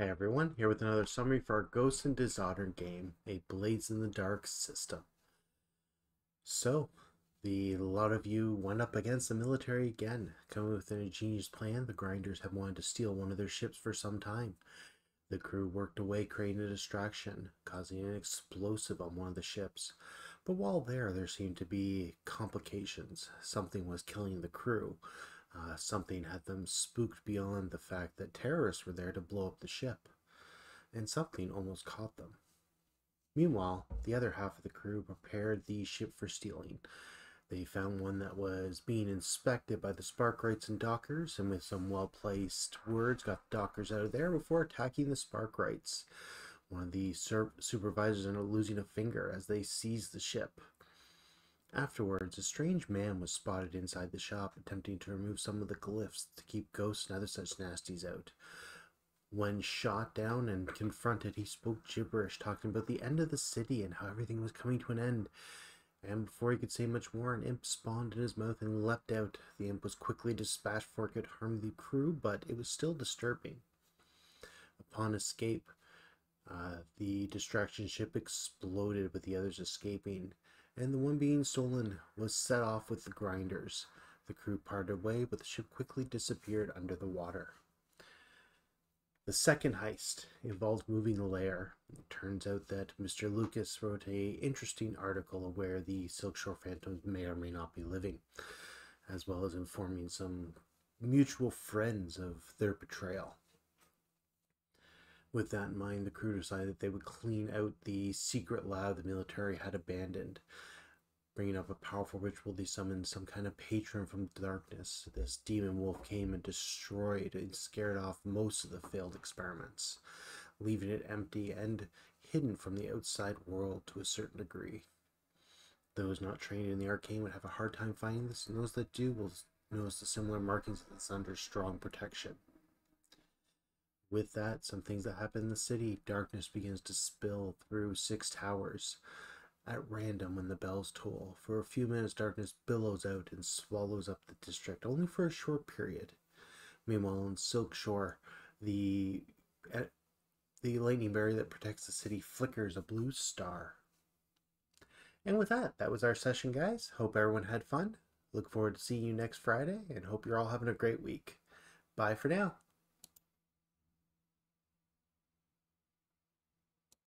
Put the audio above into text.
Hey everyone, here with another summary for our Ghosts and Dishonored game, a Blades in the Dark system. So, the lot of you went up against the military again, coming with an ingenious plan. The grinders have wanted to steal one of their ships for some time. The crew worked away, creating a distraction, causing an explosive on one of the ships. But while there, there seemed to be complications. Something was killing the crew. Uh, something had them spooked beyond the fact that terrorists were there to blow up the ship, and something almost caught them. Meanwhile, the other half of the crew prepared the ship for stealing. They found one that was being inspected by the Sparkwrights and Dockers, and with some well placed words, got the Dockers out of there before attacking the Sparkwrights. One of the supervisors ended up losing a finger as they seized the ship. Afterwards, a strange man was spotted inside the shop attempting to remove some of the glyphs to keep ghosts and other such nasties out. When shot down and confronted, he spoke gibberish, talking about the end of the city and how everything was coming to an end. And before he could say much more, an imp spawned in his mouth and leapt out. The imp was quickly dispatched before it could harm the crew, but it was still disturbing. Upon escape, uh, the distraction ship exploded with the others escaping and the one being stolen was set off with the grinders. The crew parted way, but the ship quickly disappeared under the water. The second heist involved moving the lair. It turns out that Mr. Lucas wrote a interesting article where the Silkshore Phantoms may or may not be living, as well as informing some mutual friends of their betrayal. With that in mind, the crew decided that they would clean out the secret lab the military had abandoned. Bringing up a powerful ritual, they summoned some kind of patron from darkness. This demon wolf came and destroyed and scared off most of the failed experiments, leaving it empty and hidden from the outside world to a certain degree. Those not trained in the arcane would have a hard time finding this, and those that do will notice the similar markings that it's under strong protection. With that, some things that happen in the city, darkness begins to spill through six towers at random when the bells toll. For a few minutes, darkness billows out and swallows up the district, only for a short period. Meanwhile, in Silkshore, the uh, the lightning barrier that protects the city flickers a blue star. And with that, that was our session, guys. Hope everyone had fun. Look forward to seeing you next Friday and hope you're all having a great week. Bye for now.